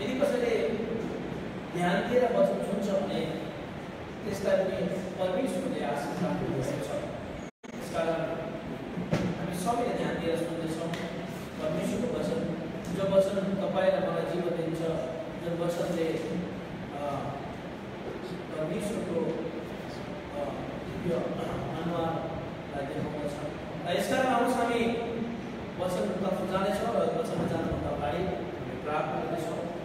यदि कसैले ध्यान दिएर वचन सुन्छ भने त्यसलाई पनि परमेश्वरले आशिष राख्नुभएको छ त्यसकारण हामी सबैले ध्यान दिएर सुन्दैछौँ। परमेश्वरको वचन जो वचन तपाईँलाई मलाई जीवन दिन्छ जुन वचनले परमेश्वरको दिव्य अनुहारलाई देखाउँदछ। र यसकारण आउँछ हामी वचनतर्फ जानेछौँ र वचनमा जानुभन्दा अगाडि हामी प्रार्थना गर्नेछौँ।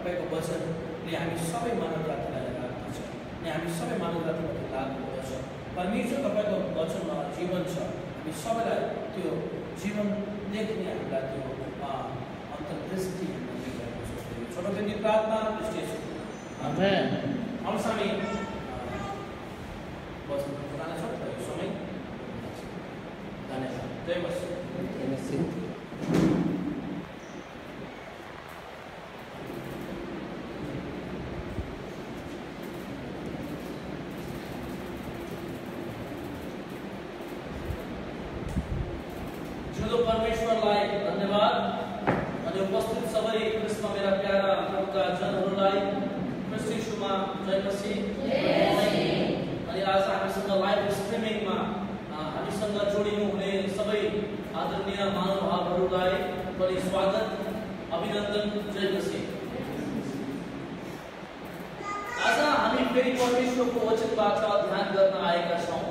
तपाईँको वचनले हामी सबै मानव जातिलाई राख्दछ अनि हामी सबै मानव जातिमाथि लागु हुँदछ परमेश्वर तपाईँको वचनमा जीवन छ हामी सबैलाई त्यो जीवन देख्ने हामीलाई त्यो अ, अन्तर्दृष्टि हामीलाई त्यो छोटो दिन प्रार्थना दृष्टि. आउँछ हामी जानेछौँ समय। धन्यवाद। जय मसिंह जिउँदो परमेश्वरलाई धन्यवाद। अनि उपस्थित सबै कृष्ण मेरा प्यारा प्रभुका जनहरूलाई क्रिस्ट यीशुमा जय मसीह अनि आज हामीसँग लाइभ स्ट्रिमिङमा हामीसँग जोडिनु हुने सबै आदरणीय महानुभावहरूलाई पनि स्वागत अभिनन्दन जय मसीह आज हामी फेरि परमेश्वरको वचनबाट ध्यान गर्न आएका छौँ।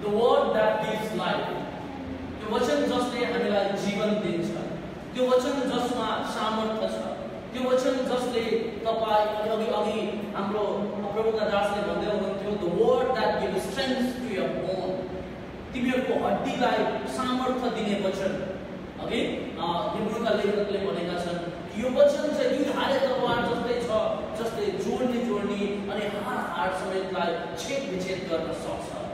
The word that gives life त्यो वचन जसले हामीलाई जीवन दिन्छ त्यो वचन जसमा सामर्थ्य छ त्यो वचन जसले तपाईँ अघि अघि हाम्रो प्रभुका दासले भन्दै हुनुहुन्थ्यो the word that give strength to your bone तिमीहरूको हड्डीलाई सामर्थ्य दिने वचन। अघि हिब्रूका लेखकले भनेका छन् यो वचन चाहिँ दुई हारे तलवार जस्तै छ जसले जोड्ने जोड्ने अनि हार हार समेतलाई छेद विच्छेद गर्न सक्छ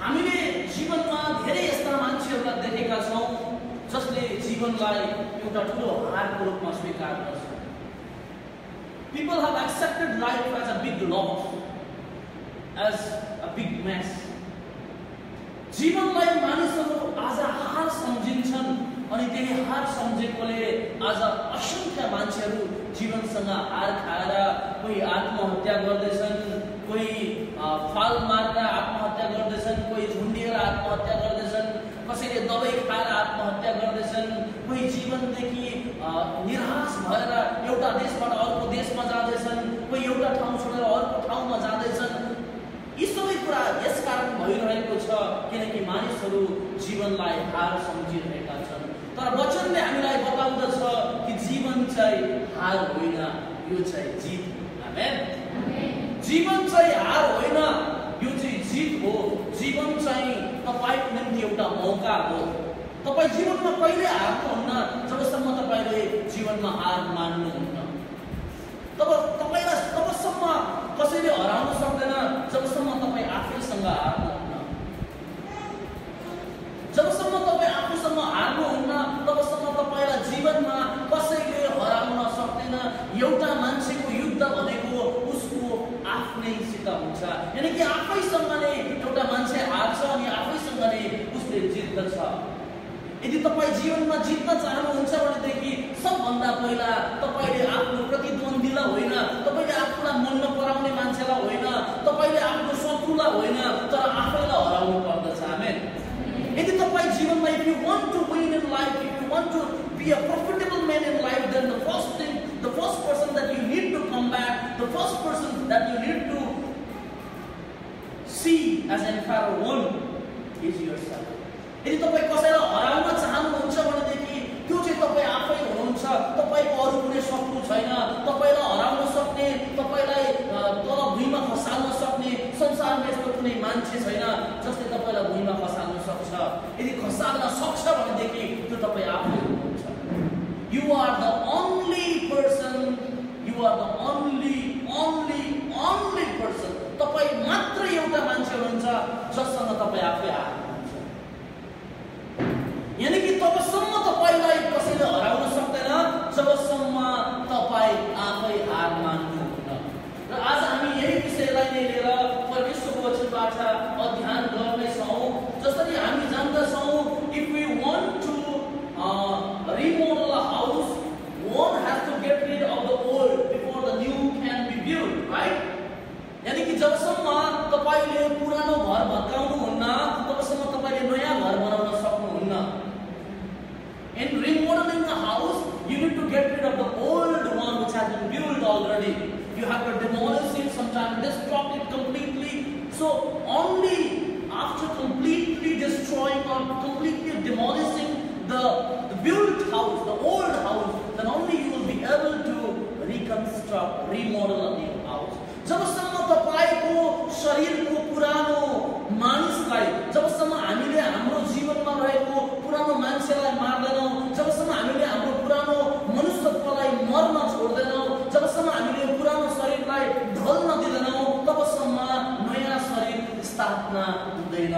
हामीले जीवनमा धेरै यस्ता मान्छेहरूलाई देखेका छौँ जसले जीवनलाई एउटा ठुलो हारको रूपमा स्वीकार गर्छ People have accepted life as a big loss, as a big mess. जीवनलाई मानिसहरू आज हार सम्झिन्छन् अनि त्यही हार सम्झेकोले आज असङ्ख्य मान्छेहरू जीवनसँग हार खाएर कोही आत्महत्या गर्दैछन् कोही अ, फाल मारेर आत्महत्या गर्दैछन् कोही झुन्डिएर आत्महत्या गर्दैछन् कसैले दबाई खाएर आत्महत्या गर्दैछन् कोही जीवनदेखि निराश भएर एउटा देशबाट अर्को देशमा जाँदैछन् कोही एउटा ठाउँ छोडेर अर्को ठाउँमा जाँदैछन्। यी सबै कुरा यसकारण भइरहेको छ किनकि मानिसहरू जीवनलाई हार सम्झिरहेका छन्। तर वचनले हामीलाई बताउँदछ कि जीवन चाहिँ हार होइन यो चाहिँ जित। हो। जीवन चाहिँ हार होइन। यो चाहिँ जित हो। जीवन चाहिँ तपाईँको निम्ति एउटा मौका हो। तपाईँ जीवनमा कहिले हार्नुहुन्न? जबसम्म तपाईँले जीवनमा हार मान्नुहुन्न। तब तपाईँलाई तबसम्म कसैले हराउन सक्दैन। जबसम्म तपाईँ आफैसँग हार्नुहुन्न जबसम्म तपाईँ आफूसँग हार्नुहुन्न तबसम्म तपाईँलाई जीवनमा कसैले हराउन सक्दैन एउटा मान्छेको युद्ध भनेको उसको आफ्नैसित हुन्छ। यानि कि आफैसँग नै एउटा मान्छे हार्छ अनि आफैसँग नै उसले जित्दछ। यदि तपाईँ जीवनमा जित्न चाहनुहुन्छ भनेदेखि सबभन्दा पहिला तपाईँले आफ्नो प्रतिद्वन्द्वीलाई होइन तपाईँले आफूलाई मन नपराउने मान्छेलाई होइन तपाईँले आफ्नो शत्रुलाई होइन तर आफैलाई हराउनु पर्दछ। आमेन। यदि तपाईँ जीवनमा if you want to win in life if you want to be a profitable man in life then the first thing the first person that you need to come back the first person that you need to see as an far is yourself यदि तपाईँ कसैलाई हराउन चाहनुहुन्छ भनेदेखि त्यो चाहिँ तपाईँ आफै हुनुहुन्छ तपाईँको अरू कुनै शत्रु छैन तपाईँलाई हराउन सक्ने तपाईँलाई तल भुइँमा खसाल्न सक्ने संसारमा यस्तो कुनै मान्छे छैन जसले तपाईँलाई भुइँमा खसाल्न सक्छ यदि खसाल्न सक्छ भनेदेखि त्यो तपाईँ आफै हुनुहुन्छ जससँग तपाईँ आफै आएको यानि कि तबसम्म तपाईँलाई कसैले हराउन सक्दैन जबसम्म तपाईँ आफै हार मान्नुहुन्न र आज हामी यही विषयलाई नै लिएर परमेश्वरको वचनबाट अध्ययन गर्नेछौँ जसरी हामी जान्दछौँ if we want to remodel house one has to get rid of the old before the new can be build right यानि कि जबसम्म तपाईँले पुरानो घर भत्काउनुहुन्न तबसम्म तपाईँले नयाँ घर बनाउन सक्नुहुन्न In remodeling a house, you need to get rid of the old one which has been built already. You have to demolish it sometimes, destruct it completely. So only after completely destroying or completely demolishing the, the built house, the old house, then only you will be able to reconstruct, remodel a new house. जबसम्म तपाईँको शरीरको पुरानो मानिसलाई जबसम्म हामीले हाम्रो जीवनमा रहेको पुरानो मान्छेलाई मार्दैनौँ जबसम्म हामीले हाम्रो पुरानो मनुष्यत्वलाई मर्न छोड्दैनौँ जबसम्म हामीले पुरानो शरीरलाई ढल्न दिँदैनौँ तबसम्म नयाँ शरीर स्थापना हुँदैन।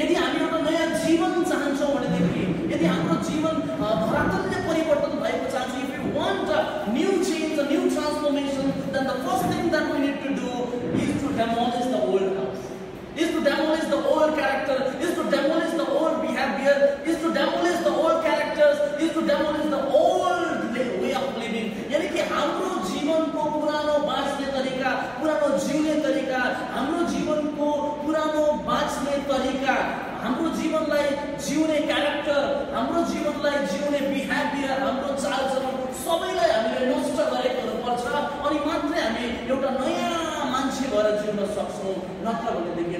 यदि हामी एउटा नयाँ जीवन चाहन्छौँ भनेदेखि यदि हाम्रो जीवन धरातलले परिवर्तन भएको चाहन्छ want a new change, a new transformation, then the first thing that we need to do is to demolish the old house, is to demolish the old character, is to demolish the old behavior, is to demolish the old characters, is to demolish the old li- way of living. यानी कि हाम्रो जीवनको पुरानो बाँच्ने तरिका पुरानो जिउने तरिका हाम्रो जीवनको पुरानो बाँच्ने तरिका हाम्रो जीवनलाई जिउने क्यारेक्टर हाम्रो जीवनलाई जिउने बिहेभियर हाम्रो चालचलन सबैलाई हामीले नष्ट गरेको हुनुपर्छ अनि मात्रै हामी एउटा नयाँ मान्छे भएर जिउन सक्छौँ नत्र भनेदेखि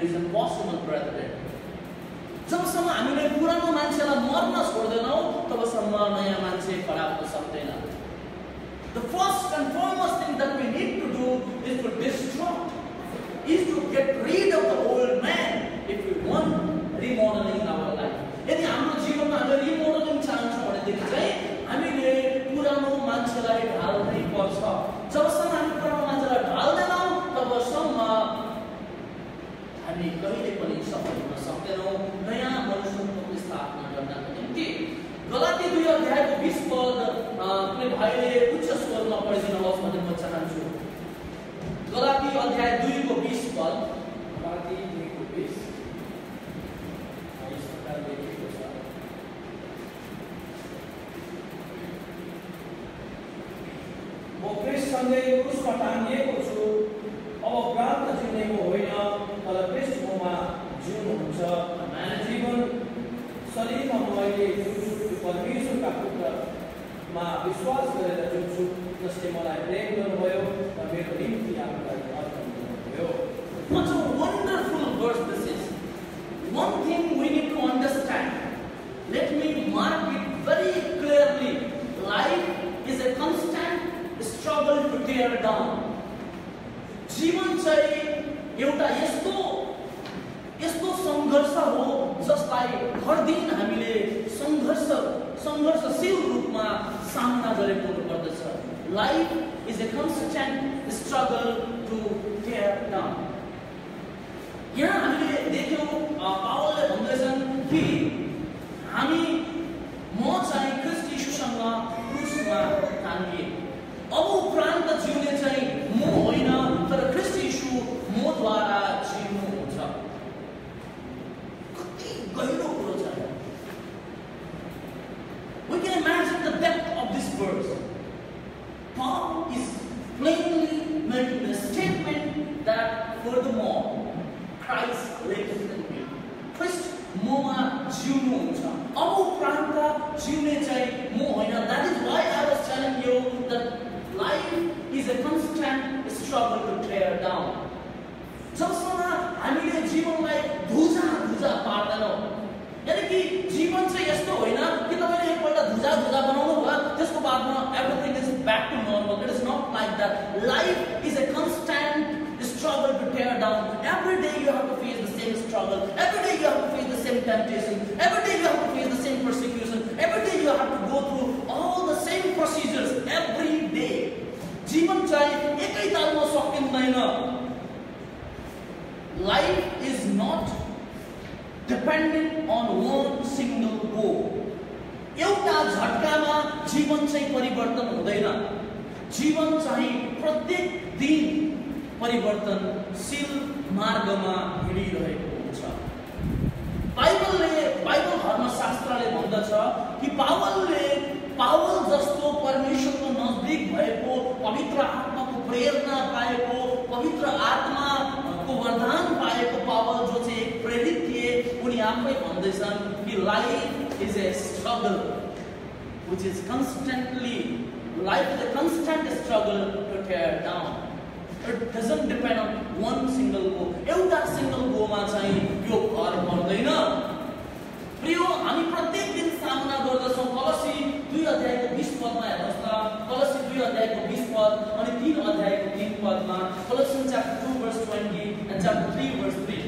जबसम्म हामीले पुरानो मान्छेलाई मर्न छोड्दैनौँ तबसम्म नयाँ मान्छे खडा हुन सक्दैन The first and foremost thing that we need to do is to is to get rid of the old man if we want remodeling our life. मान्छेलाई ढाल्नै पर्छ जबसम्म हामी पुरानो मान्छेलाई ढाल्दैनौँ तबसम्म हामी कहिले पनि सफल हुन सक्दैनौँ। नयाँ मनुष्यत्वको स्थापना गर्नको निम्ति। गलाती दुई अध्यायको बिस पद कुनै भाइले उच्च स्वरमा पढिदिनुहोस् भन्ने म चाहन्छु। गलाती अध्याय दुईको बिस पद। गलाती म क्रिस्टसँगै क्रुसमा टाँगिएको छु अब प्राप्त जिउनेको होइन तर क्रिस्ट ममा जिउनुहुन्छ जीवन शरीरमा मैले परमेश्वरका पुत्रमा विश्वास गरेर जिउँछु जसले मलाई प्रेम गर्नुभयो र मेरो निम्ति आफूलाई अर्पण What a wonderful verse this is. One thing we need to understand. Let me mark it southern same struggle. Every day you have to face the same temptation. Every day you have to face the same persecution. Every day you have to go through all the same procedures. Every day. जीवन चाहिँ एकै तालमा सकिँदैन Life is not dependent on one single goal. एउटा झट्कामा जीवन चाहिँ परिवर्तन हुँदैन जीवन चाहिँ प्रत्येक दिन परिवर्तनशील मार्गमा हिँडिरहेको हुन्छ बाइबलले बाइबल धर्मशास्त्रले भन्दछ कि पावलले पावल जस्तो परमेश्वरको नजदिक भएको पवित्र आत्माको प्रेरणा पाएको पवित्र आत्माको वरदान पाएको पावल जो चाहिँ प्रेरित थिए उनी आफै भन्दैछन् कि life is a struggle which is constantly life is a constant struggle to tear down. It doesn't depend on one single go. एउटा सिङ्गल गोमा चाहिँ यो घर पर्दैन प्रियो हामी प्रत्येक दिन सामना गर्दछौँ। कलसी दुई अध्यायको बिस पदमा हेर्नुहोस् त। कलसी दुई अध्यायको बिस पद अनि तिन अध्यायको तिन पदमा। Colossians chapter two verse twenty and chapter three verse three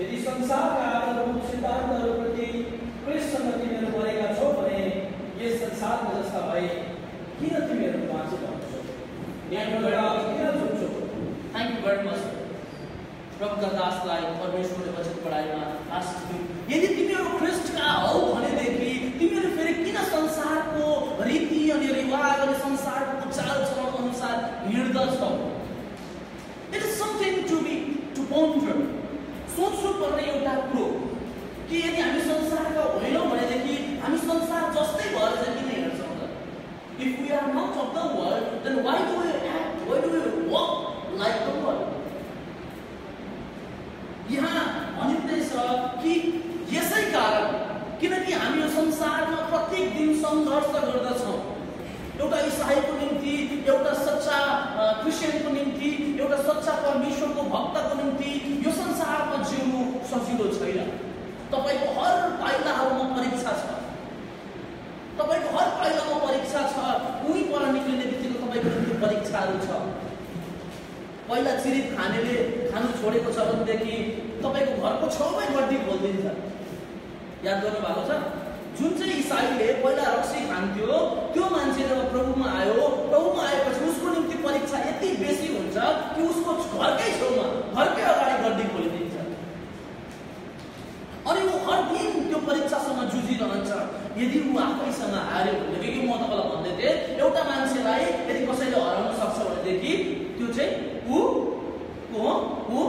यदि संसारका आदरहरू सिद्धान्तहरूप्रति क्रिस्टसँग तिमीहरू परेका छौ भने यस संसारमा जस्ता भए किन तिमीहरू बाँचिरहन्छौ न्यायबाट किन यू परमेश्वरले दिउँ यदि हौ भनेदेखि फेरि किन संसारको रीति अनि अनि संसारको चाल अनुसार हिँड्दछौ? It is something to be to ponder सोच्नु पर्ने एउटा कुरो कि यदि हामी होइनौँ भनेदेखि हामी संसार जस्तै भएर चाहिँ किन हिँड्छौँ त Are not of the world, then why do we act? Why do we walk like the world? यहाँ भनिँदैछ कि यसै कारण किनकि हामी यो संसारमा प्रत्येक दिन सङ्घर्ष गर्दछौँ एउटा इसाईको निम्ति एउटा सच्चा क्रिस्चियनको निम्ति एउटा सच्चा परमेश्वरको भक्तको निम्ति यो संसारमा जिउनु सजिलो छैन तपाईँको हर पाइलाहरूमा परीक्षा छ तपाईँको हर पाइलामा परीक्षा छ। उही पर निक्लिने बित्तिकै तपाईँको निम्ति परीक्षाहरू छ। पहिला चिरित खानेले खानु छोडेको छ भनेदेखि तपाईँको घरको छेउमै गड्डी खोलिदिन्छ। याद गर्नु भएको छ? जुन चाहिँ इसाईले पहिला रक्सी खान्थ्यो त्यो मान्छे जब प्रभुमा आयो प्रभुमा आएपछि उसको निम्ति परीक्षा यति बेसी हुन्छ कि उसको घरकै छेउमा घरकै अगाडि गड्डी खोलिदिन्छ। अनि ऊ हर दिन त्यो परीक्षासँग जुझिरहन्छ। यदि ऊ आफैसँग हार्यो भनेदेखि म तपाईँलाई भन्दै थिएँ एउटा मान्छेलाई यदि कसैले हराउन सक्छ भनेदेखि त्यो चाहिँ ऊ को हो ऊ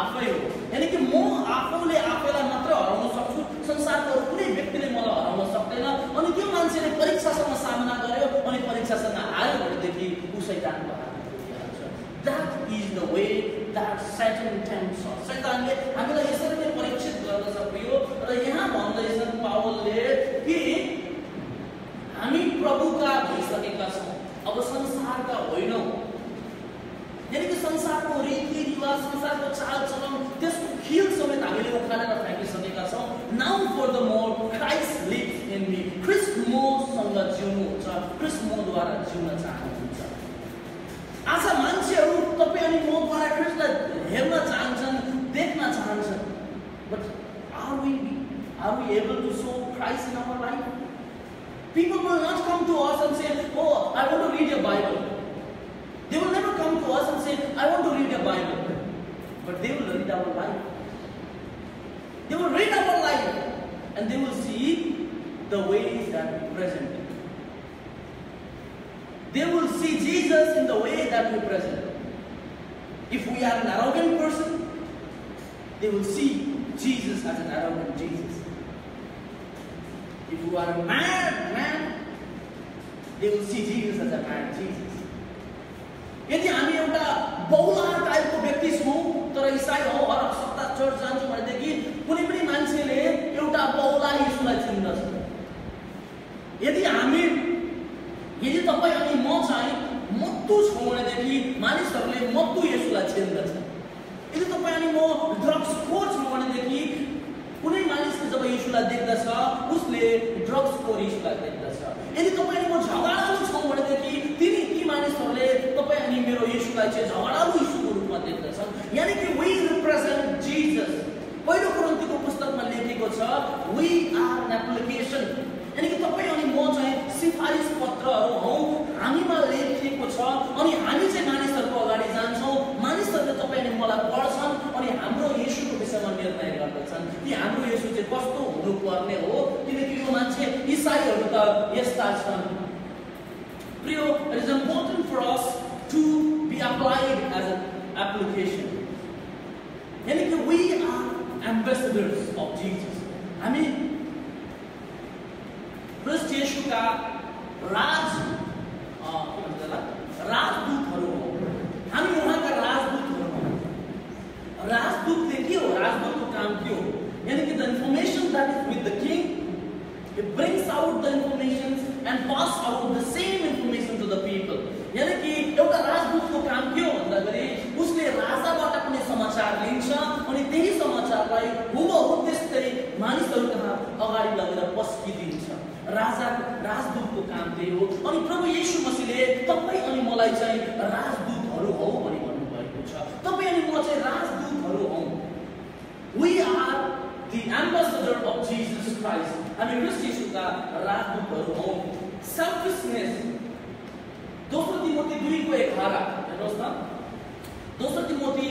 आफै हो यानि कि म आफूले आफैलाई मात्र हराउन सक्छु संसारको कुनै व्यक्तिले मलाई हराउन सक्दैन अनि त्यो मान्छेले परीक्षासँग सामना गर्यो अनि परीक्षासँग हार्यो भनेदेखि ऊ सैतानको पुगिहाल्छ that is the way that tempts us. शैतानले हामीलाई यसरी गर्दछ प्रियो र यहाँ भन्दैछन् पावलले कि हामी प्रभुका भइसकेका छौँ। अब संसारका होइनौँ। यानि कि संसारको रीतिरिवाज संसारको चाल चलन त्यसको खिल समेत हामीले उखालेर फ्याँकिसकेका छौँ now for the more Christ live in me Christ मोसँग जिउनुहुन्छ क्रिस्ट मोद्वारा जिउन चाहनुहुन्छ। Not come to us and say, Oh, I want to read your Bible. They will never come to us and say, I want to read your Bible. But they will read our life. They will read our life and they will see the ways that we present. They will see Jesus in the way that we present. If we are an arrogant person, they will see Jesus as an arrogant Jesus. If you are a mad man, they will see Jesus as a mad Jesus. यदि हामी एउटा बहुला टाइपको व्यक्ति छौँ तर इसाई हौ हर सप्ताह चर्च जान्छौँ भनेदेखि कुनै पनि मान्छेले एउटा बहुला यीशुलाई चिन्दछ। यदि हामी यदि तपाईँ अनि म चाहिँ मत्तु छौँ भनेदेखि मानिसहरूले मत्तु यसुलाई चिन्दछ। यदि तपाईँ अनि म ड्रग्स खोर छौँ भनेदेखि कुनै मानिसले जब यीशुलाई देख्दछ उसले ड्रग्स खोर यीशुलाई देख्दछ। यदि तपाईँ म झगडालु छौँ भनेदेखि तिनी ती मानिसहरूले तपाईँ अनि मेरो यीशुलाई चाहिँ झगडालु यीशुको रूपमा देख्दछन्। यानि कि वी रिप्रेजेन्ट जिजस पहिलो कुरन्तीको पुस्तकमा लेखेको छ वी आर एप्लिकेसन यानि कि तपाईँ अनि म चाहिँ सिफारिस पत्रहरू हौ। हामीमा लेखिएको छ अनि हामी चाहिँ मानिसहरूको अगाडि जान्छौँ। मानिसहरूले तपाईँ अनि मलाई पढ्छन् अनि हाम्रो येशूको विषयमा निर्णय गर्दछन् कि हाम्रो येशू चाहिँ कस्तो हुनुपर्ने हो किनकि यो मान्छे इसाईहरू त यस्ता छन् प्रियो it is important for us to be applied as an application यानि कि we are ambassadors of Jesus हामी क्रिस्ट येशूका राज अ, के भन्छ त्यसलाई? राजदूतहरू हो राजदूतले के काम के हो यानि कि the information that is with the king It brings out the information and pass out the same information to the people. यानी कि एउटा राजदूतको काम के हो भन्दाखेरि उसले राजाबाट पनि समाचार लिन्छ, अनि त्यही समाचारलाई हुबहु त्यस्तै मानिसहरू कहाँ अगाडि लगेर पस्किदिन्छ राजा राजदूतको काम त्यही हो अनि प्रभु येशू मसीले तपाईँ अनि मलाई चाहिँ राजदूतहरू हौ भनी भन्नुभएको छ तपाईँ अनि म चाहिँ राजदूतहरू हौ We are the ambassador of Jesus Christ. हामी क्रिस्ट यीशुका राजदूतहरू हौ सेल्फिसनेस दोस्रो तिमोथी दुईको एघार हेर्नुहोस् न दोस्रो तिमोथी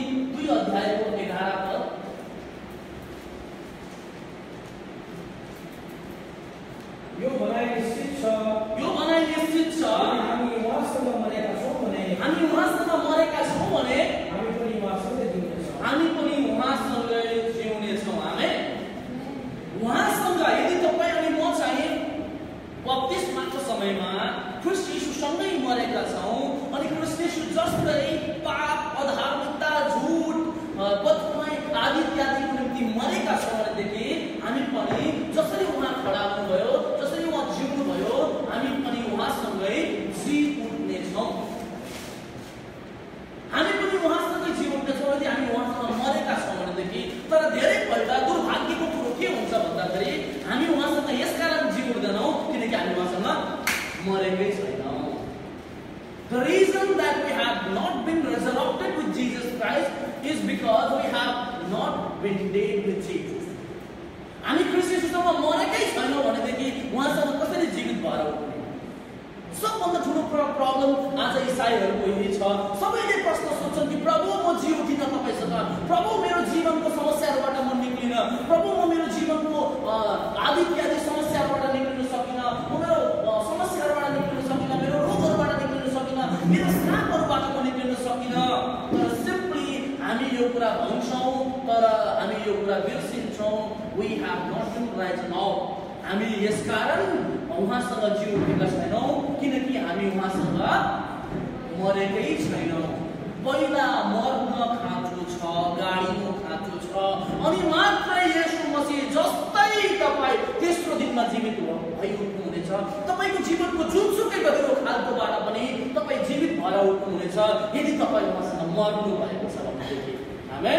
दुई अध्यायको उठेका छैनौँ किनकि हामी उहाँसँग मरेकै छैनौँ। पहिला मर्न खाँचो छ गाडीको खाँचो छ अनि मात्रै यसो मसी जस्तै तपाईँ तेस्रो दिनमा जीवित भइ उठ्नुहुनेछ तपाईँको जीवनको जुनसुकै गहिरो खाल्टोबाट पनि तपाईँ जीवित भएर उठ्नुहुनेछ यदि तपाईँ उहाँसँग मर्नु भएको छ भनेदेखि। हामी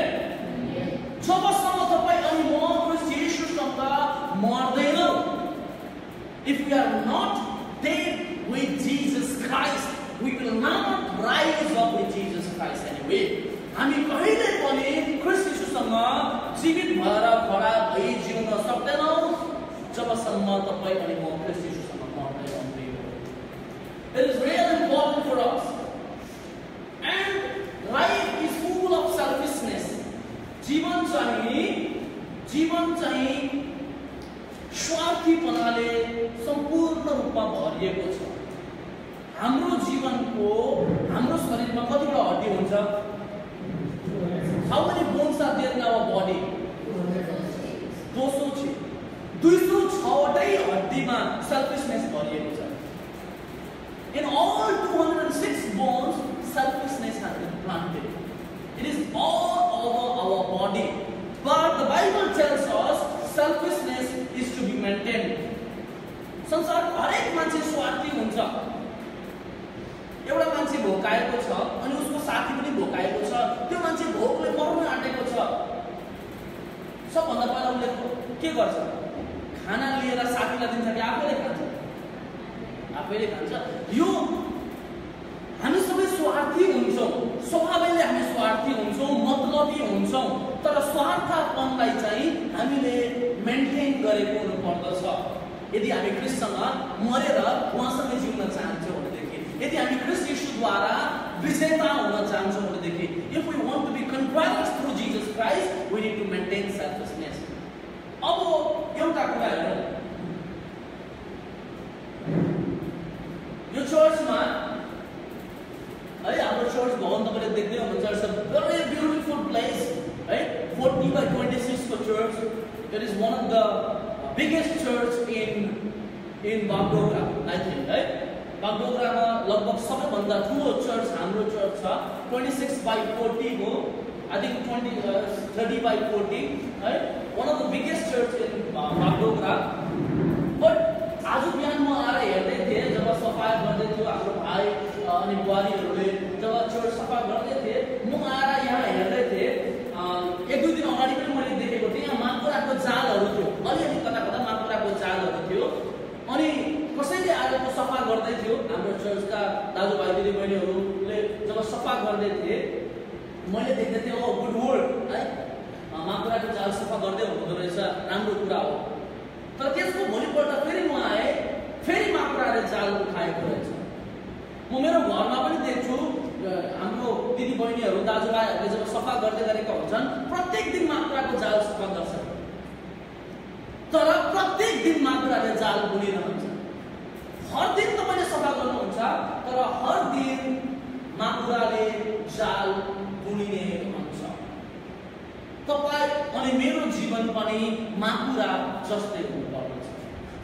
जबसम्म तपाईँ अनि म क्रिस्ट येशूसँग मर्दैनौँ If we are not dead with Jesus Christ, we will not rise up with Jesus Christ anyway. हामी कहिले पनि क्रिस्ट यीशुसँग जीवित भएर खडा भई जिउन सक्दैनौँ जबसम्म तपाईँ अनि म Christ यीशुसँग मर्दैनौँ It is really important for us. And life is full of selfishness. जीवन चाहिँ जीवन चाहिँ स्वार्थीपनाले सम्पूर्ण रूपमा भरिएको छ। हाम्रो जीवनको हाम्रो शरीरमा कतिवटा हड्डी हुन्छ? How many bones are there in body? दो सौ छ। दुई सौ छवटै हड्डीमा सेल्फिसनेस भरिएको छ। In all 206 bones, selfishness has been planted. It is all over our body. But the Bible tells selfishness is to be maintained. संसार हरेक मान्छे स्वार्थी हुन्छ। एउटा मान्छे भोकाएको छ अनि उसको साथी पनि भोकाएको छ त्यो मान्छे भोकले मर्न आँटेको छ। सबभन्दा पहिला उसले के गर्छ? खाना लिएर साथीलाई दिन्छ कि आफैले खान्छ? आफैले खान्छ। यो हामी सबै स्वार्थी हुन्छौँ। स्वभावैले हामी स्वार्थी हुन्छौँ मतलबी हुन्छौँ। तर स्वार्थपनलाई चाहिँ मेन्टेन यदि हामी क्रिस्टसँग मरेर उहाँसँगै जिउन चाहन्छौँ भनेदेखि, यदि हामी क्रिस्ट यीशुद्वारा विजेता हुन भनेदेखि if we want to be controls through Jesus Christ we need to maintain selfishness अब एउटा कुरा हेरौँ। यो चर्चमा, है हाम्रो चर्च भवन तपाईँले देख्दै हुनुहुन्छ it's a very beautiful place है। Forty by twenty सिक्सको church it is one of the biggest church in in Bagdogra I think है बागडोग्रामा लगभग सबैभन्दा ठुलो चर्च हाम्रो चर्च छ twenty six by फोर्टीको I think 20, uh, 30 by 40, right? One of the biggest church in uh, Bagdogra. But आज बिहान म आएर हेर्दै थिएँ जब सफा गर्दै थियो हाम्रो भाइ अ, अनि बुहारीहरूले जब चर्च सफा गर्दै थिए म आएर यहाँ त्यो सफा गर्दै थियो। हाम्रो चर्चका दाजुभाइ दिदीबहिनीहरूले जब सफा गर्दै थिए मैले देख्दै थिएँ ओ गुड वर्ड है? माकुराको जाल सफा गर्दै हुँदो रहेछ। राम्रो कुरा हो। तर त्यसको भोलिपल्ट फेरि म आएँ फेरि माकुराले जाल उठाएको रहेछ। म मेरो घरमा पनि देख्छु हाम्रो दिदी बहिनीहरू दाजुभाइहरूले जब सफा गर्दै गरेका हुन्छन् प्रत्येक दिन माकुराको जाल सफा गर्छ तर प्रत्येक दिन माकुराले जाल बुनिरहन्छ। हर दिन तपाईँले सफा गर्नुहुन्छ तर हर दिन माकुराले जाल बुनिने हुन्छ। तपाईँ अनि मेरो जीवन पनि माकुरा जस्तै हुनुपर्दछ।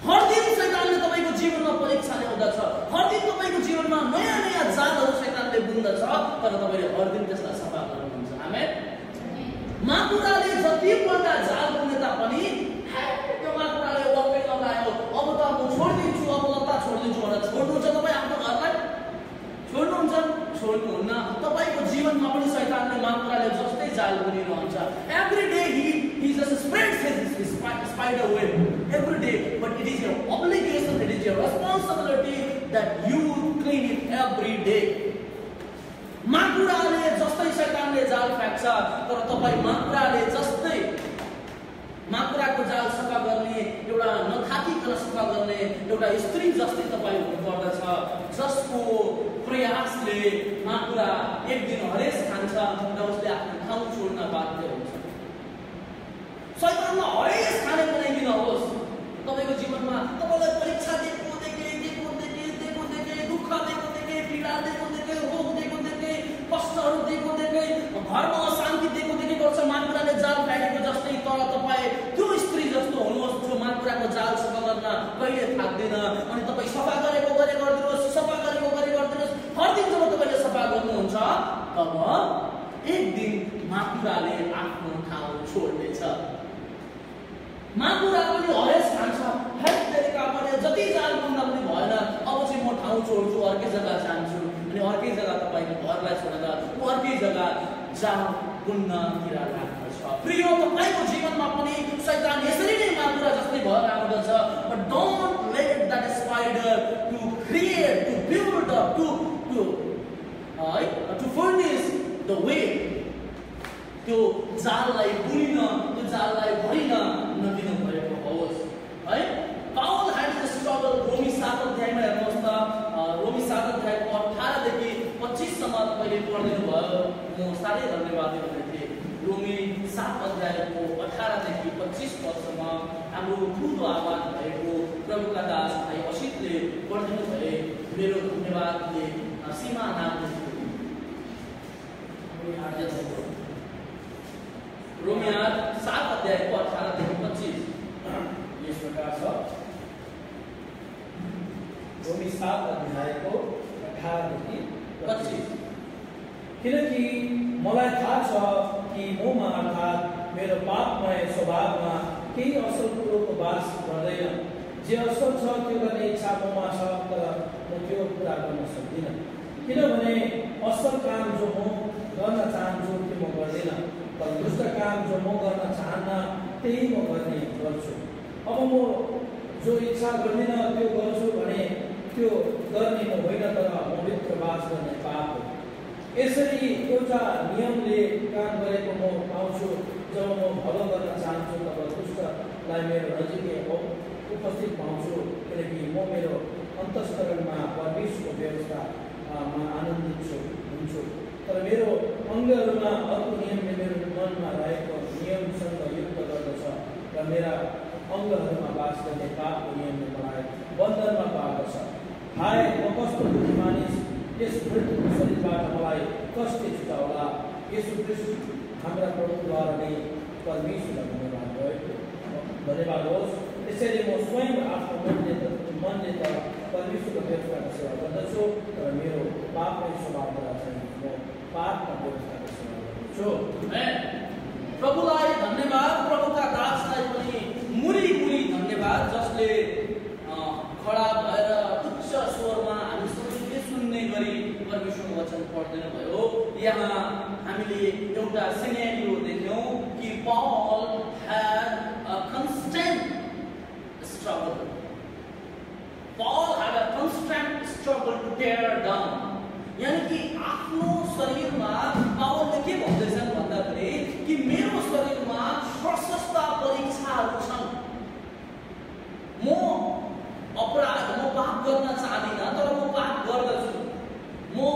हर दिन शैतानले तपाईँको जीवनमा परीक्षा ल्याउँदछ हर दिन तपाईँको जीवनमा नयाँ नयाँ जालहरू शैतानले बुन्दछ तर तपाईँले हर दिन त्यसलाई सफा गर्नुहुन्छ। हामी माकुराले जतिपल्ट जाल बुने तापनि ह्याक त्यो माकुराले वाक्कै लगायो अब त म छोडिदिन्छु अब लत्ता छोडिदिन्छु भनेर छोड्नुहुन्छ तपाईँ आफ्नो घरलाई छोड्नुहुन्छ छोड्नुहुन्न तपाईँको जीवनमा पनि शैतानले माकुराले जस्तै जाल बुनिरहन्छ। Every day his spider web every day but it is your obligation it is your responsibility that you clean it every day. माकुराले जस्तै शैतानले जाल फ्याँक्छ तर तपाईँ माकुराले जस्तै माकुराको जाल सफा गर्ने एउटा नथाकिकन सफा गर्ने एउटा स्त्री जस्तै तपाईँ हुनुपर्दछ जसको प्रयासले माकुरा एक दिन हरेस खान्छ र उसले आफ्नो ठाउँ छोड्न बाध्य हुन्छ। शैतानमा हरेस खाने बनाइदिनुहोस् तपाईँको जीवनमा तपाईँलाई परीक्षा दिएको देखे दिएको देखे दिएको देखे दुःख दिएको देखे पीडा दिएको देखे रोग दिएको देखे कष्टहरू दिएको देखे घरमा अशान्ति दिएको देखे गर्छ माकुराले जाल फ्याँकेको जस्तै तर तपाईँ त्यो स्त्री जस्तो हुनुहोस् जो माकुराको जाल सफा गर्न कहिले थाक्दैन अनि तपाईँ सफा गरेको गरे गरिदिनुहोस् सफा गरेको गरे गरिदिनुहोस् हर दिन जब तपाईँले सफा गर्नुहुन्छ तब एक दिन माकुराले आफ्नो ठाउँ छोड्नेछ। माकुरा पनि हरेस खान्छ पनि जति जाल बुन्दा पनि भएन। अब चाहिँ म ठाउँ छोड्छु अर्कै जग्गा जान्छु। अनि अर्कै जग्गा तपाईँको घरलाई छोडेर ऊ अर्कै जग्गा जाल बुन्नतिर लाग्दछ। प्रिय तपाईँको जीवनमा पनि शैतान यसरी नै माकुरा जस्तै भएर आउँदछ। But don't let that spider to create to build to है टु फर्निस द वे त्यो जाललाई बुनिन त्यो जाललाई भरिन नदिनु भएको होस् है पावल ह्याड स्ट्रगल रोमी सात अध्यायमा हेर्नुहोस् त रोमी सात अध्यायको अठारदेखि पच्चिससम्म तपाईँले पढिदिनु भयो म साह्रै धन्यवाद दिने थिएँ रोमी सात अध्यायको अठारदेखि पच्चिस पदसम्म हाम्रो ठुलो आवाज भएको प्रभुका दास भाइ असितले पढिदिनु भए मेरो धन्यवादले अ, सीमा नाम रोमिया सात अध्यायको अठारदेखि पच्चिस। यस प्रकार रोमी सात अध्यायको अठारदेखि पच्चिस। किनकि मलाई थाहा छ कि ममा अर्थात् मेरो पापमय स्वभावमा केही असल कुरोको बास गर्दैन जे असल छ इच्छा ममा तर म त्यो पुरा गर्न त्यही म गर्ने गर्छु। अब म जो इच्छा गर्दिनँ त्यो गर्छु भने त्यो गर्ने म होइन तर बास गर्ने पाप हो। यसरी एउटा नियमले काम गरेको म पाउँछु जब म भलो गर्न चाहन्छु तब दुष्टलाई मेरो नजिकै उप- उपस्थित पाउँछु किनकि म मेरो अन्तस्करणमा परमेश्वरको व्यवस्थामा आनन्दित छु हुन्छु। तर मेरो अङ्गहरूमा अर्को नियमले मेरो मनमा रहेको नियमसँग र मेरा अङ्गहरूमा बास गर्ने पापको नियमले मलाई बन्धनमा पार्दछ हाय म कस्तो दुःखी मानिस? यस मृत्युको शरीरबाट मलाई कसले छुटाउला यसो क्रिस्ट हाम्रा प्रभुद्वारा नै परमेश्वरलाई धन्यवाद धन्यवाद होस्। त्यसैले म स्वयं आफ्नो मनले मनले त परमेश्वरको व्यवस्थाको सेवा गर्दछु तर मेरो पापमै स्वभावबाट चाहिँ म पापका व्यवस्थाको सेवा गर्दछु। छु. प्रभुलाई धन्यवाद प्रभुका दासलाई पनि मुरी मुरी धन्यवाद जसले अ, खडा भएर उच्च स्वरमा हामी सबैले सुन्ने गरी परमेश्वरको वचन पढिदिनु भयो यहाँ हामीले एउटा सिनेरियो देख्यौँ कि पल had a constant struggle. Paul had a constant struggle to tear down. यानी कि आफ्नो शरीरमा पावलले के भन्दैछन् भन्दाखेरि कि मेरो शरीरमा प्रशस्त परीक्षाहरू छन् म अपराध, म पाप गर्न चाहदिनँ तर म पाप गर्दछु म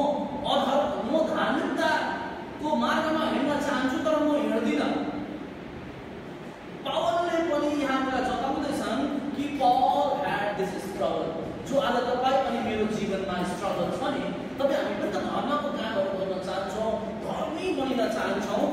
अधर, म धार्मिकताको मार्गमा हिँड्न चाहन्छु तर म हिँड्दिनँ पावलले पनि यहाँ कुरा जताउँदैछन् कि पल ह्याड दिस स्ट्रगल जो आज तपाईँ Hình số.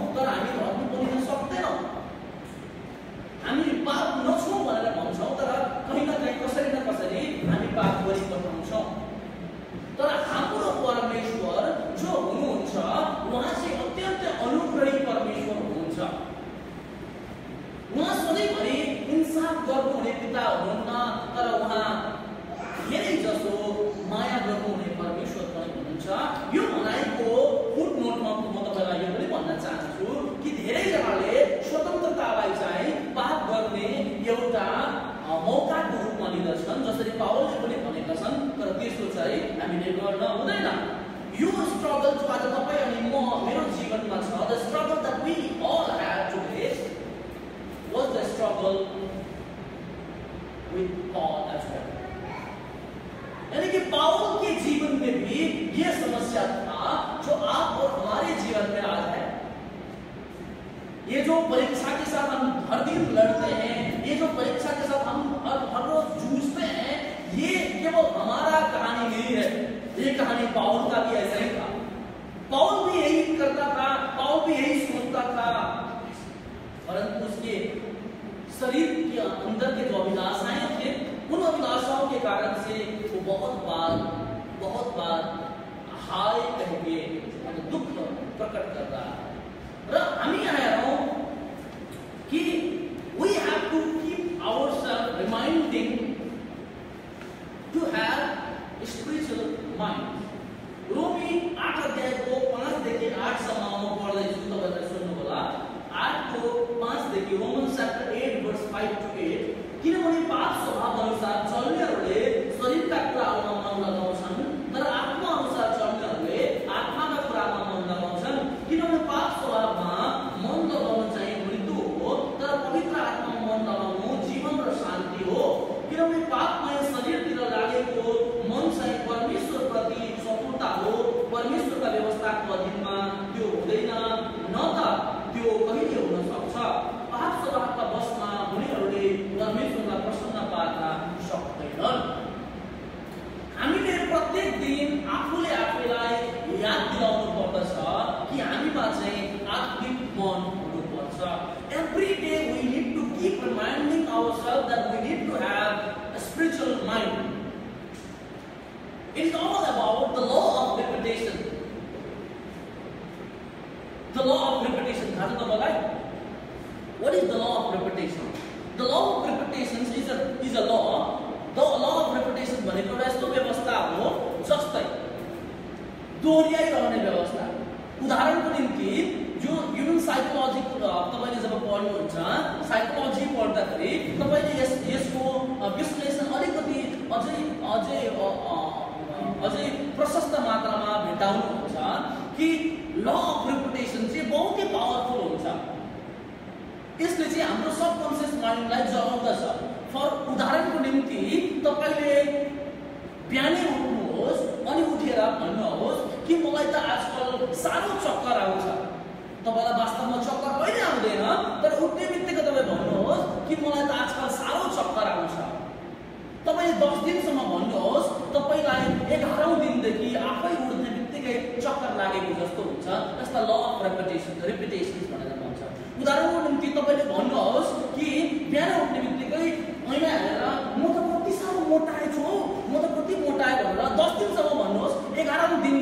बहुत बार बहुत बार हाय कह के दुख प्रकट कर रहा है। दोहोऱ्याइरहने व्यवस्था। उदाहरणको निम्ति जो ह्युमन साइकोलोजी तपाईँले जब पढ्नुहुन्छ साइकोलोजी पढ्दाखेरि तपाईँले यस यसको विश्लेषण अलिकति अझै अझै अझै प्रशस्त मात्रामा भेटाउनुहुन्छ कि ल अफ रिपुटेसन चाहिँ बहुतै पावरफुल हुन्छ। यसले चाहिँ हाम्रो सबकन्सियस माइन्डलाई जगाउँदछ। फर उदाहरणको निम्ति तपाईँले बिहानै उठ्नुहोस् अनि उठेर भन्नुहोस् कि मलाई त आजकल साह्रो चक्कर आउँछ तपाईँलाई वास्तवमा चक्कर कहिले आउँदैन तर उठ्ने बित्तिकै तपाईँ भन्नुहोस् कि मलाई त आजकल साह्रो चक्कर आउँछ तपाईँले दस दिनसम्म भन्नुहोस् तपाईँलाई एघारौँ दिनदेखि आफै उठ्ने बित्तिकै चक्कर लागेको जस्तो हुन्छ जस्ता ल अफ रेपिटेसन रिपिटेसन भनेर भन्छ उदाहरणको निम्ति तपाईँले भन्नुहोस् कि बिहान उठ्ने बित्तिकै ऐना हेरेर म त कति साह्रो मोटाएछु हौ म त कति मोटाएँ भनेर दस दिनसम्म भन्नुहोस् एघारौँ दिन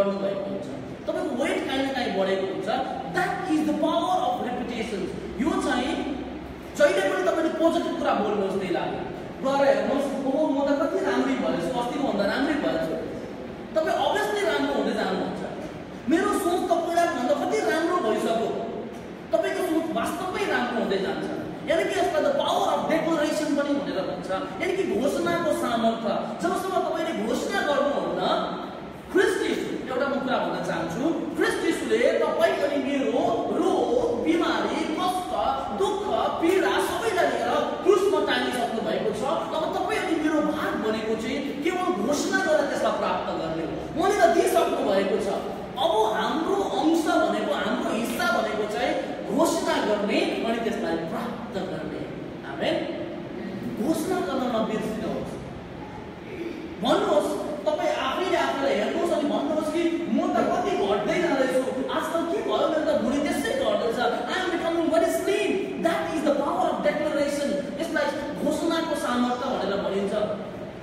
गर्नुभएको हुन्छ। तपाईँको वेट काहीँ न काहीँ बढेको हुन्छ। That is the power of reputation यो चाहिँ जहिले पनि तपाईँले पोजिटिभ कुरा बोल्नुहोस् त्यही लाग्यो गएर हेर्नुहोस् ओहो म त कति राम्रै भएछु अस्ति भन्दा राम्रै भएछु। तपाईँ अभियसली राम्रो हुँदै जानुहुन्छ। मेरो सोच त पहिलाभन्दा कति राम्रो भइसक्यो। तपाईँको सोच वास्तवमै राम्रो हुँदै जान्छ। यानि कि यसलाई त पावर अफ डेकोरेसन पनि भनेर भन्छ। यानि कि घोषणाको सामर्थ्य। जबसम्म तपाईँले घोषणा गर्नु एउटा म कुरा भन्न चाहन्छु। ख्रिस्ट यीशुले तपाईँ अनि मेरो रोग बिमारी कष्ट दुःख पीडा सबैलाई लिएर क्रुसमा टाँगिसक्नु भएको छ अब तपाईँ अनि मेरो भाग भनेको चाहिँ केवल घोषणा गरेर त्यसलाई प्राप्त गर्ने हो उहाँले त दिइसक्नु भएको छ अब हाम्रो अंश भनेको हाम्रो हिस्सा भनेको चाहिँ घोषणा गर्ने अनि त्यसलाई प्राप्त गर्ने हामी घोषणा गर्न नबिर्सिनुहोस् भन्नुहोस् तपाईँ आफैले आफूलाई हेर्नुहोस् अनि भन्नुहोस् कि म त कति घट्दै जाँदैछु आजकल के भयो मेरो त भुँडी त्यसै घट्दैछ I am becoming very slim that is the power of declaration यसलाई घोषणाको सामर्थ्य भनेर भनिन्छ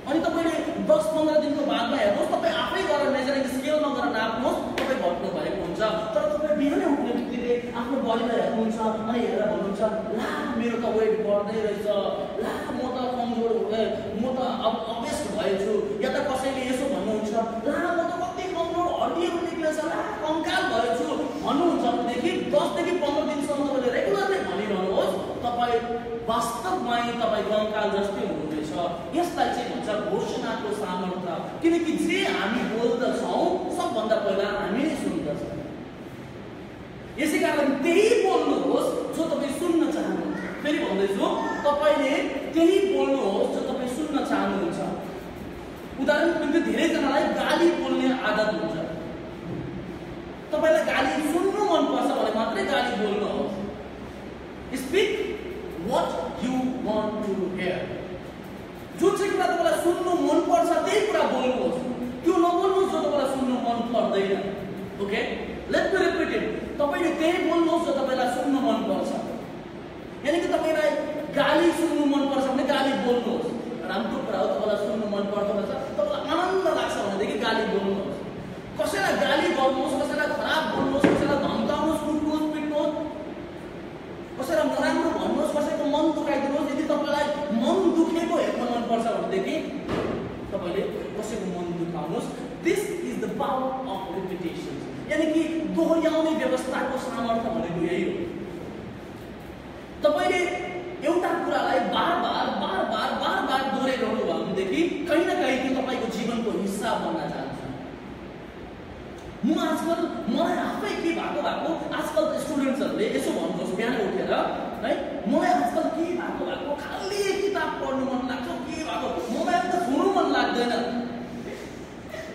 अनि तपाईँले दस पन्ध्र दिनको बादमा हेर्नुहोस् तपाईँ आफै गएर मेजरिङ स्केलमा गएर नाप्नुहोस् तपाईँ घट्नु भएको हुन्छ तर तपाईँ बिहानै उठ्ने बित्तिकै आफ्नो बडीलाई हेर्नुहुन्छ अनि हेरेर भन्नुहुन्छ ला मेरो त वेट बढ्दै रहेछ ला म त कमजोर हुँदै म त अब अभ्यस्त भएछु या त कसैले यसो भन्नुहुन्छ ला म त कति कमजोर हड्डीहरू निक्लेछ ला कङ्काल भएछु भन्नुहुन्छ भनेदेखि दसदेखि पन्ध्र दिनसम्म तपाईँले रेगुलरली भनिरहनुहोस् तपाईँ वास्तवमै तपाईँ कङ्काल जस्तै हुनुहुँदैछ यसलाई चाहिँ भन्छ घोषणाको सामर्थ्य किनकि जे हामी बोल्दछौँ सबभन्दा पहिला हामी नै सुन्दछौँ यसै कारण त्यही बोल्नुहोस् जो तपाईँ सुन्न चाहनुहुन्छ फेरि भन्दैछु तपाईँले त्यही बोल्नुहोस् जो तपाईँ सुन्न चाहनुहुन्छ उदाहरणको निम्ति धेरैजनालाई गाली बोल्ने आदत हुन्छ तपाईँलाई गाली सुन्नु मनपर्छ भने मात्रै गाली बोल्नुहोस् speak what you want to hear जुन चाहिँ कुरा तपाईँलाई सुन्नु त्यही कुरा बोल्नुहोस् त्यो नबोल्नुहोस् जो तपाईँलाई सुन्नु मन पर्दैन okay let me repeat it तपाईँले त्यही बोल्नुहोस् जो तपाईँलाई सुन्नु मनपर्छ यानि कि तपाईँलाई गाली सुन्नु मनपर्छ भने गाली बोल्नुहोस् राम्रो कुरा हो तपाईँलाई सुन्नु मनपर्छ भने तपाईँलाई आनन्द लाग्छ भनेदेखि गाली बोल्नुहोस् कसैलाई गाली गर्नुहोस् कसैलाई खराब बोल्नुहोस् धम्काउनुहोस् कुट्नुहोस् पिट्नुहोस् कसैलाई नराम्रो भन्नुहोस् कसैको मन दुखाइदिनुहोस् यदि तपाईँलाई मन दुखेको हेर्न मनपर्छ भनेदेखि तपाईँले कसैको मन दुखाउनुहोस् this is the power of repetition यानि कि दोहोऱ्याउने व्यवस्थाको सामर्थ्य भनेको यही हो तपाईँले एउटा कुरालाई बार बार बार बार बार बार दोहोऱ्याइरहनु भयो भनेदेखि कहीँ न कहीँ त्यो तपाईँको जीवनको हिस्सा बन्न जान्छ म आजकल मलाई आफै के भएको भएको आजकल त स्टुडेन्ट्सहरूले यसो भन्नुहोस् बिहान उठेर है मलाई आजकल के भएको भएको खालि किताब पढ्नु मन लाग्छ के भएको मोबाइल त छुनु मन लाग्दैन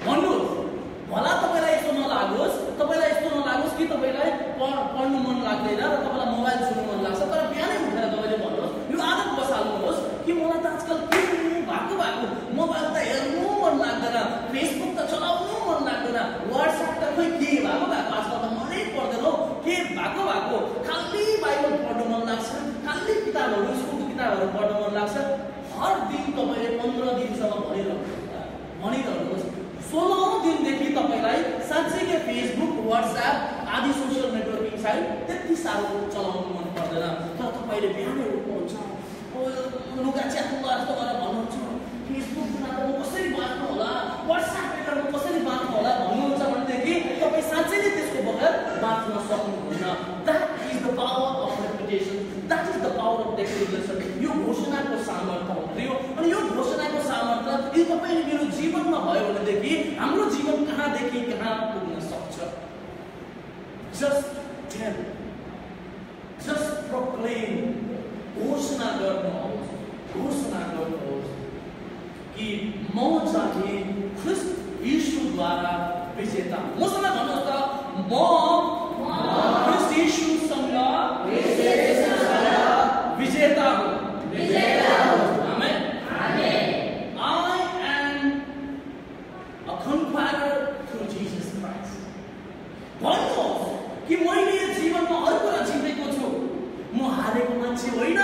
भन्नुहोस् भला तपाईँलाई यस्तो नलागोस् तपाईँलाई यस्तो नलागोस् कि तपाईँलाई पढ पढ्नु मन लाग्दैन र तपाईँलाई मोबाइल छुनु मन लाग्छ तर बिहानै उठेर तपाईँले भन्नुहोस् यो आदत बसाल्नुहोस् कि मलाई त आजकल के भएको भएको मोबाइल त हेर्नु मन लाग्दैन फेसबुक त चलाउनु मन लाग्दैन वाट्सएप त खोइ के भएको भएको आजकल त मनै पर्दैन हौ के भएको भएको खालि बाइबल पढ्नु मन लाग्छ खालि किताबहरू स्कुलको किताबहरू पढ्नु मन लाग्छ हर दिन तपाईँले पन्ध्र दिनसम्म भनिरहनुहोस् भनिरहनुहोस् सोह्रौँ दिनदेखि तपाईँलाई साँच्चैकै फेसबुक वाट्सएप आदि सोसियल नेटवर्किङ साइट त्यति साह्रो चलाउनु मन पर्दैन तपाईँले बिहानै उठ्नुहुन्छ लुगा च्यात्नु जस्तो गरेर भन्नुहुन्छ फेसबुक त म कसरी बाँच्नु होला वाट्सएप म कसरी बाँच्नु होला भन्नुहुन्छ भनेदेखि तपाईँ साँच्चै नै त्यसको बगैर बाँच्न सक्नुहुन्न that is the power of reputation that is the power of declaration यो घोषणाको सामर्थ्य हो अनि यो घोषणाको सामर्थ्य यदि तपाईँले मेरो जीवनमा भयो भनेदेखि हाम्रो जीवन कहाँदेखि कहाँ पुग्न सक्छ जस्ट प्रोक्लेम घोषणा गर्नुहोस् घोषणा गर्नुहोस् कि म चाहिँ ख्रिस्ट यीशुद्वारा विजेता। मसँग भन्नुहोस् त म ख्रिस्ट यीशुसँग विजेता हुँ Amen. मान्छे होइन।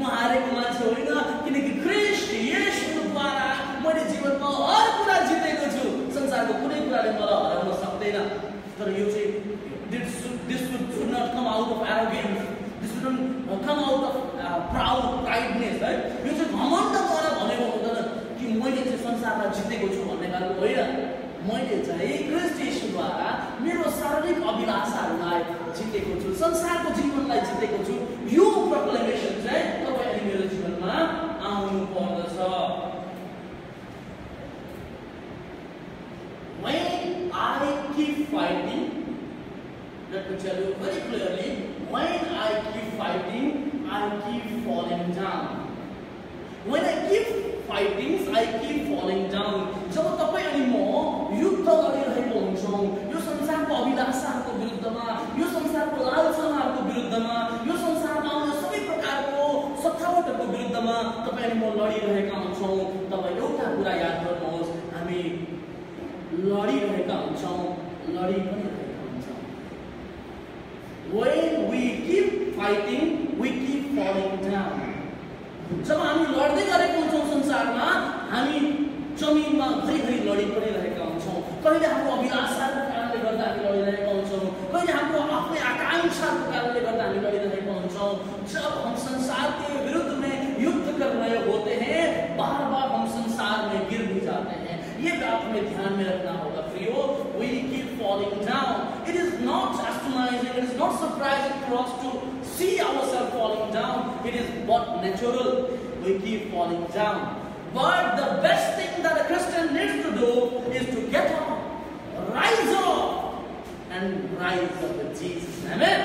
म हारेको मान्छे होइन। किनकि क्रिस्ट येशूद्वारा मैले जीवनमा हर कुरा जितेको छु। संसारको कुनै कुराले मलाई हराउन सक्दैन। तर यो चाहिँ this this of out of proud prideness है यो चाहिँ घमण्डद्वारा भनेको हुँदैन कि मैले चाहिँ संसारलाई जितेको छु भन्ने खालको होइन। मैले चाहिँ क्रिस्ट मेरो शारीरिक अभिलाषाहरूलाई जितेको छु। संसारको जीवनलाई जितेको छु। यो प्रोक्लेमेसन चाहिँ तपाईँ अनि मेरो जीवनमा आउनु पर्दछ When I keep fighting, let me tell you very clearly, when I keep fighting, I keep falling down. When I keep fighting, I keep falling down. जब तपाईँ अनि म युद्ध गरिरहेको हुन्छौँ यो संसारको अभिलाषाहरूको विरुद्धमा यो संसारको लालसाहरूको विरुद्धमा यो संसारमा तपाईँ म लडिरहेका हुन्छौँ। तब एउटा कुरा याद गर्नुहोस् हामी लडिरहेका हुन्छौँ। लडी पनि surprising for us to see ourselves falling down it is what natural we keep falling down but the best thing that a christian needs to do is to get up rise up and rise up with jesus amen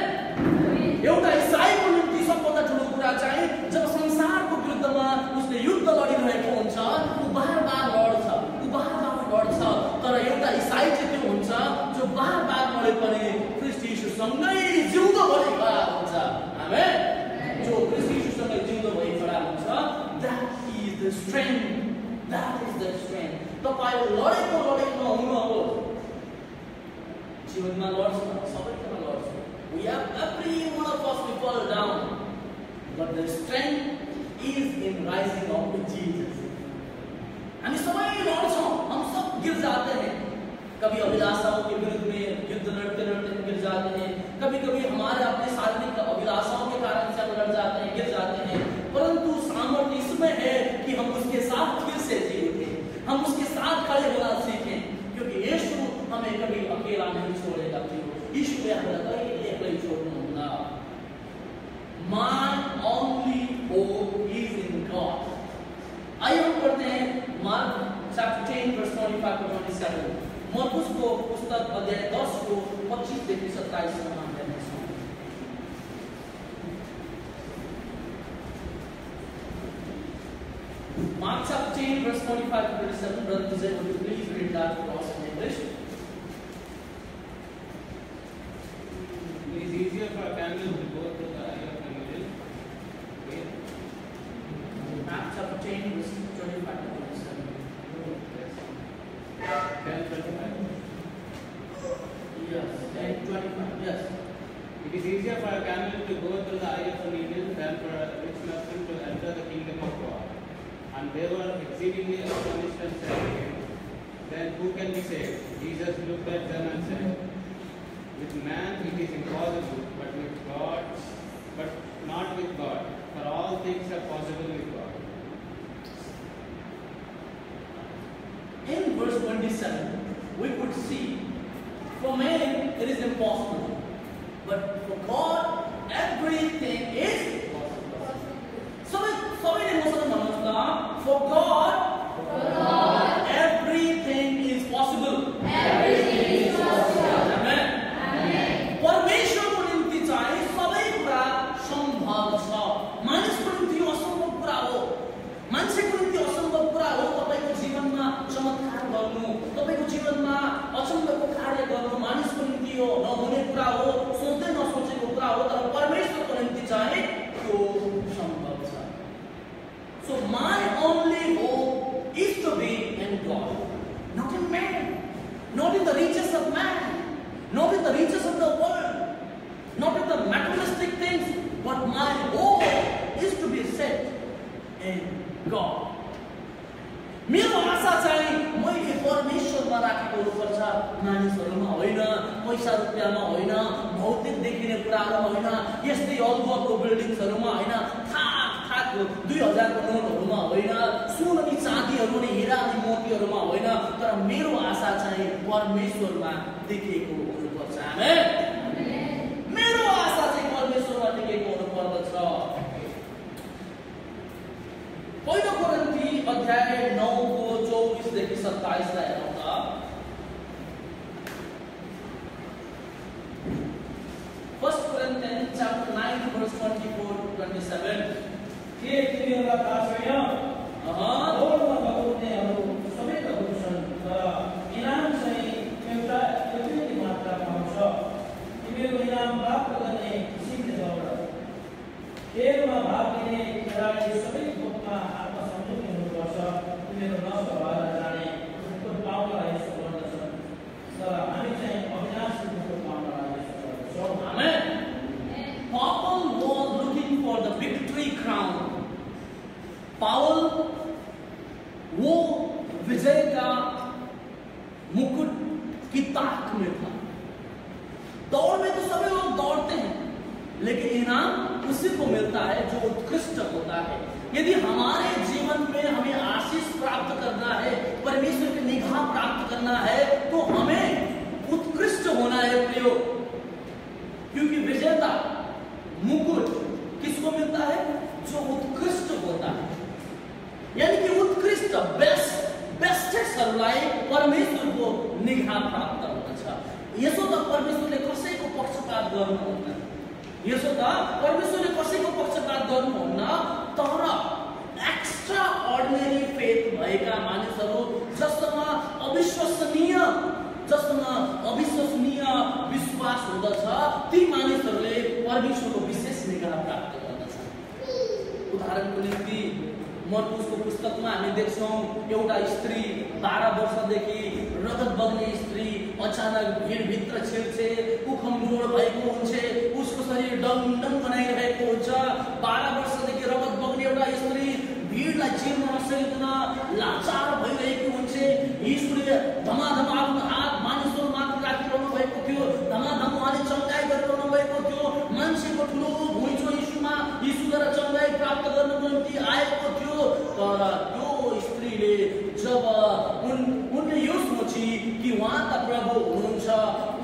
एउटा इसाईको निम्ति सबभन्दा ठुलो कुरा चाहिँ जब संसारको विरुद्धमा उसले युद्ध लडिरहेको हुन्छ ऊ बार बार लड्छ ऊ बार बार लड्छ तर एउटा इसाई चाहिँ त्यो हुन्छ जो बार बार लडे पनि क्रिस्ट यीशुसँगै जिउँदो भई खडा हुन्छ आमेन जो क्रिस्ट यीशुसँगै जिउँदो भई खडा हुन्छ that is the strength that is the strength तपाईँ लडेको लडेको नहुनुहोस् जीवनमा लड्छ सबैजना लड्छ We have every one of us we fall down. But the strength is in rising up with Jesus. हामी सबै लड्छौँ हम सब गिर जाते हैं कभी अभिलाषाओं के विरुद्ध युद्ध लड़ते लड़ते गिर जाते हैं। कभी कभी हमारे अपने शारीरिक अभिलाषाओं के कारण से हम लड़ जाते हैं, गिर जाते हैं। परंतु सामर्थ्य इसमें है कि हम उसके साथ फिर से जी उठे। हम उसके साथ खड़े होना सीखें, क्योंकि यीशु हमें कभी अकेला नहीं छोड़ेगा यीशु ने हमें कहीं एक्लै छोड्नुहुन्न My only hope is in God. आइए हम पढ़ते हैं मार्क चैप्टर 10 verse 25 to 27. मरकुस को पुस्तक अध्याय 10 को 25 देखि 27 सम्म हम हेर्नेछौँ Mark chapter 10 verse 25 to 27. Brother Vijay, would you please read that for us in English? Man it is impossible, but with God, but not with God. For all things are possible with God. In verse 27, we could see for man it is impossible, but for God अध्याय नौ को चौबीस देखिए सत्ताईस का है first Corinthian chapter 9 verse 24 27 ये clear बात आ गई ना हाँ और भगवान ने हमको सभी का भूषण करा। इनाम सही केवटा केवटी की मात्रा पाऊँ सो इमे इनाम प्राप्त करने किसी के द्वारा केवल भाग ने कराए सभी को made हुँदछ ती मानिसहरूले परमेश्वरको विशेष निगाह प्राप्त गर्दछ। उदाहरणको निम्ति मर्कुसको पुस्तकमा हामी देख्छौँ एउटा स्त्री बाह्र वर्षदेखि रगत बग्ने स्त्री अचानक भिडभित्र छिर्छे ऊ कमजोर भएको हुन्छ उसको शरीर डङ डङ बनाइरहेको हुन्छ। बाह्र वर्षदेखि रगत बग्ने एउटा स्त्री भिडलाई चिर्न नसकिकन लाचार भइरहेको हुन्छ। यीशुले धमाधम आफ्नो हात मान्छेको ठुलो घुइँचो यीशुमा यीशुद्वारा चङ्गाई प्राप्त गर्नको निम्ति आएको थियो तर त्यो स्त्रीले जब उन उनले यो सोची कि उहाँ त प्रभु हुनुहुन्छ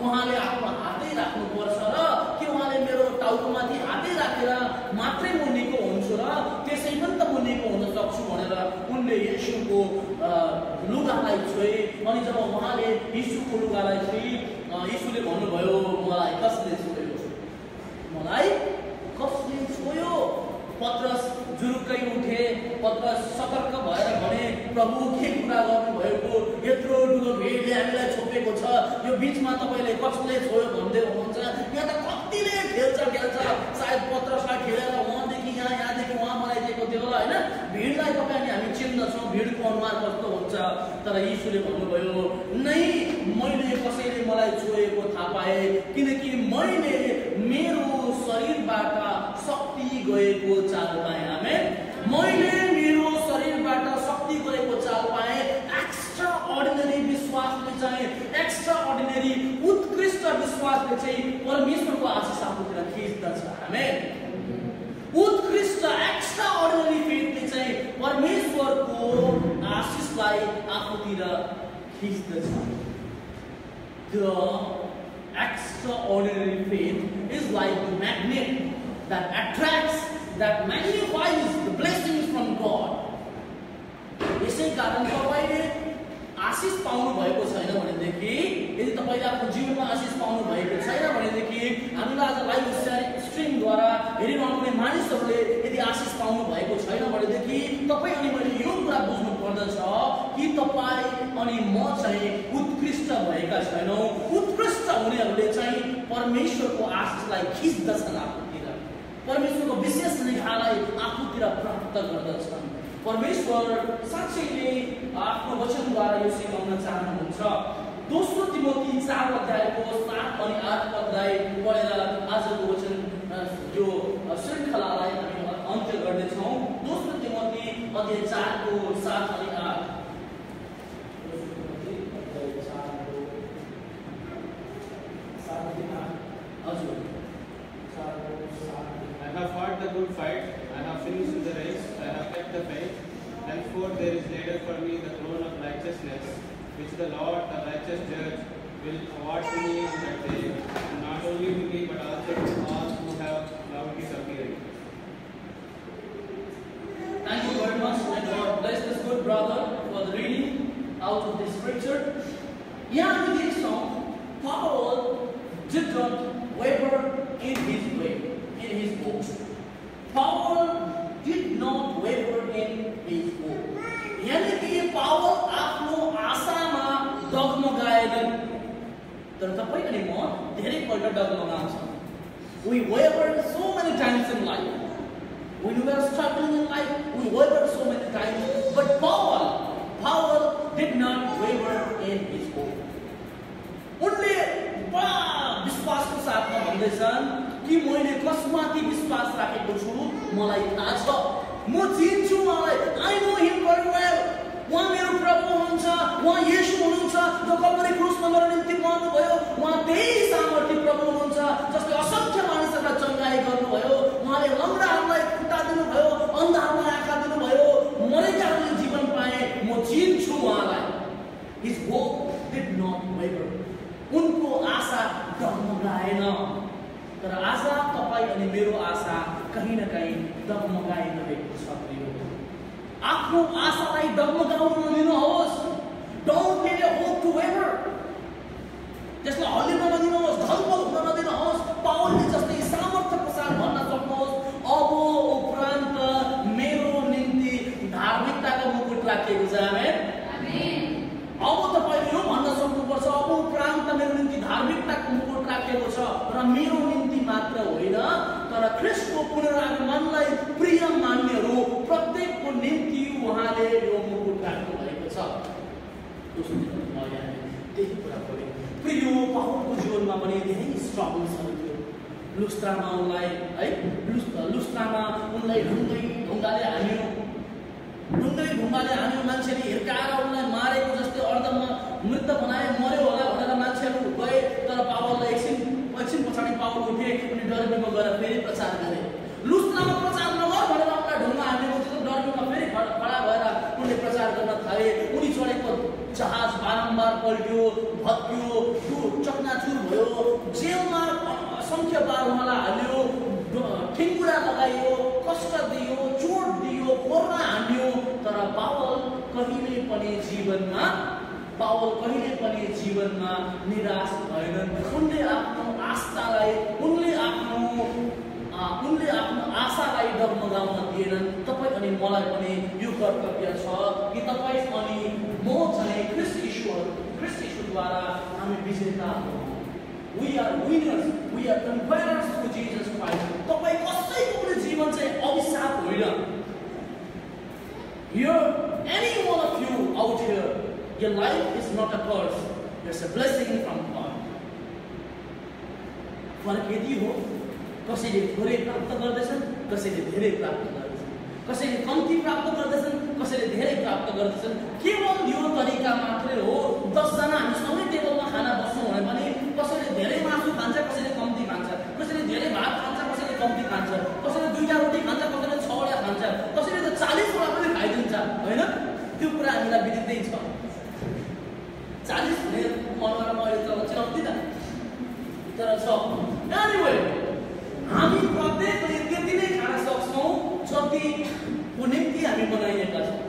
उहाँले आफ्नो हातै राख्नुपर्छ र कि उहाँले मेरो टाउकोमाथि हातै राखेर मात्रै म निको हुन्छु र त्यसै पनि त म निको हुन सक्छु भनेर उनले यीशुको अ, लुगालाई छोए अनि जब उहाँले यीशुको लुगालाई छोए यीशुले भन्नुभयो मलाई कसले छोयो मलाई कसले छोयो पत्रस जुरुक्कै उठे पत्रस सतर्क भएर भने प्रभु के कुरा गर्नुभएको यत्रो ठुलो भिडले हामीलाई छोपेको छ। यो बिचमा तपाईँले कसले छोयो भन्दै हुनुहुन्छ? यहाँ त कतिले खेल्छ खेल्छ। सायद पत्रसलाई खेलेर उहाँदेखि यहाँ यहाँदेखि उहाँ बनाइदिएको थियो होला होइन? भिडलाई तपाईँ अनि हामी चिन्दछौँ। भिडको अनुहार कस्तो हुन्छ? तर यीशुले भन्नुभयो नै मैले कसैले मलाई छोएको थाहा पाएँ विश्वासले चाहिँ परमेश्वरको आशिष खिच्दछ आमेन उत्कृष्ट एक्स्ट्रा अर्डिनरी चाहिँ परमेश्वरको आशिषलाई आफूतिर खिच्दछ The extraordinary faith is like the magnet that attracts, that magnifies the blessings from God. यसै कारण तपाईँले आशिष पाउनु भएको छैन भनेदेखि यदि तपाईँले आफ्नो जीवनमा आशिष पाउनु भएको छैन भनेदेखि हामीलाई आज लाइभ स्ट्रिमद्वारा हेरिरहनुहुने मानिसहरूले यदि आशिष पाउनु भएको छैन भनेदेखि तपाईँ अनि मैले यो कुरा बुझ्नु पर्दछ कि तपाईँ अनि म चाहिँ उत्कृष्ट भएका छैनौँ। उत्कृष्ट हुनेहरूले चाहिँ परमेश्वरको आशिषलाई खिच्दछन् आफूतिर। परमेश्वरको विशेष निगाहलाई आफूतिर प्राप्त गर्दछन्। परमेश्वर साँच्चैले आफ्नो वचनद्वारा यो सिकाउन चाहनुहुन्छ। दोस्रो तिमोती चार अध्यायको सात अनि आठ अध्याय पढेर आजको वचन यो श्रृङ्खलालाई हामी अन्त्य गर्नेछौँ। दोस्रो तिमोती अध्याय चारको सात अनि आठ। Fight fought the good fight. I have finished the race, I have kept the faith. Henceforth there is laid up for me the crown of righteousness, which the Lord, the righteous judge, will award to me on that day, and not only to me but also to all who have loved his appearing. Thank you very much and God bless this good brother for the reading out of this scripture. Yeah, डगमगाउन नदिनुहोस् don't let your hope to waver त्यसलाई हल्लिन नदिनुहोस् हुन नदिनुहोस् पावलले जस्तै सामर्थ्यको साथ भन्न सक्नुहोस् अब उपरान्त मेरो निम्ति धार्मिकताको मुकुट राखिएको छ आमेन अब तपाईँले यो भन्न सक्नुपर्छ अब उपरान्त मेरो निम्ति धार्मिकताको मुकुट राखेको छ र मेरो निम्ति मात्र होइन तर ख्रिस्टको पुनरागमनलाई प्रिय मान्नेहरू प्रत्येकको निम्ति उहाँले यो मुकुट राख्नु भएको छ दोस्रो दिनमा म यहाँ त्यही कुरा पढेँ प्रियो जीवनमा पनि धेरै स्ट्रगल्सहरू थियो लुस्त्रामा उनलाई है लुस् लुस्त्रामा उनलाई ढुङ्गै ढुङ्गाले हान्यो। ढुङ्गै ढुङ्गाले हान्यो मान्छेले हिर्काएर उनलाई मारेको जस्तै अर्धमा मृत बनाए मर्यो होला भनेर मान्छेहरू गए तर पावललाई एकछिन एकछिन पछाडि पावल उठे अनि डरबीमा गएर फेरि प्रचार गरे। लुस्त्रामा प्रचार नगर भनेर उनलाई ढुङ्गा हानेको थियो डरबीमा फेरि खडा भएर उनले प्रचार गर्न थाले। उनी चढेको जहाज बारम्बार पल्ट्यो चकनाचुर भयो जेलमा असङ्ख्य बार हाल्यो ड- ठेङ्गुरा लगाइयो कष्ट दियो चोट दियो कोर्ना हान्यो तर पावल कहिले पनि जीवनमा पावल कहिले पनि जीवनमा निराश भएनन् उनले आफ्नो आस्थालाई उनले आफ्नो उनले आफ्नो आशालाई डगमगाउन दिएनन् तपाईँ अनि मलाई पनि यो कर्तव्य छ कि तपाईँ अनि म चाहिँ ख्रिस्ट ईश्वर ख्रिस्ट ईश्वरद्वारा हामी विजेता We are winners. We are conquerors through Jesus Christ. तपाईँ कसैको पनि जीवन चाहिँ अभिशाप होइन Here, any one of you out here, your life is not a curse. It's a blessing from God. फरक यदि हो कसैले थोरै प्राप्त गर्दछन् कसैले धेरै प्राप्त गर्दछन् कसैले कम्ती प्राप्त गर्दछन् कसैले धेरै प्राप्त गर्दछन् केवल यो तरिका मात्रै हो दसजना हामी सँगै टेबलमा खाना बस्छौँ भने पनि कसैले धेरै मासु खान्छ कसैले कम्ती खान्छ कसैले धेरै भात खान्छ कसैले कम्ती खान्छ कसैले दुईवटा रोटी खान्छ कसैले छवटा खान्छ कसैले त चालिसवटा पनि खाइदिन्छ होइन त्यो कुरा हामीलाई विदितै छ चालिस हुने मनबाट मैले त चिनाउँदिनँ तर छ एनिवे हामी प्रत्येकले त्यति नै खान सक्छौँ जतिको निम्ति हामी बनाइएका छौँ